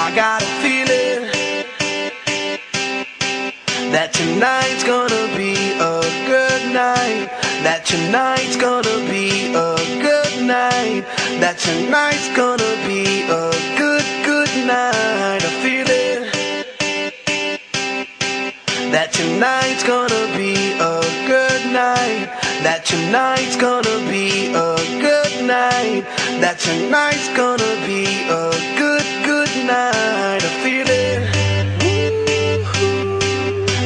I got a feeling that tonight's gonna be a good night. That tonight's gonna be a good night. That tonight's gonna be a good, good night. A feeling that tonight's gonna be a good night. That tonight's gonna be a good night. That tonight's gonna be a